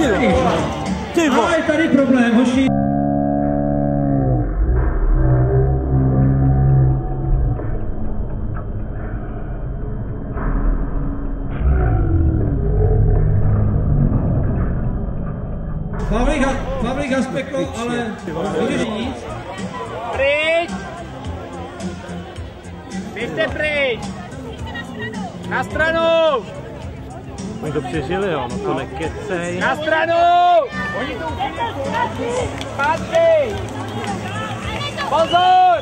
Ty vole. Ale je tady problém, hoši. Pavlík, Pavlík Aspeko, ale můžeš nic. Pryč! Běžte pryč! Na stranu! Oni to přežili, jo, no to nekecej. Na stranu! Oni to úplně Zpátky! Pozor!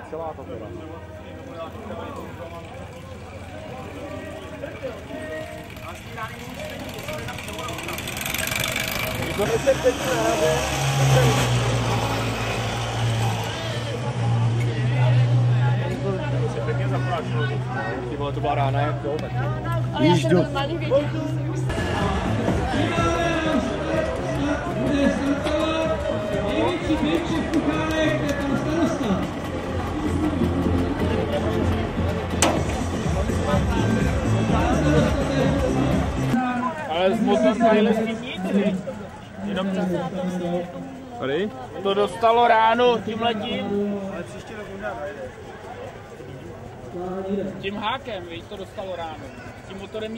U něj, u něj. Ale já jsem normálně věděla. Bude startovat největší bitch v Kuchárech, je tam starosta. Ale z motorka je s tím nic? Jenom Tady? to dostalo ráno tím letím. Tím hákem, viď, to dostalo ráno. Tím motorem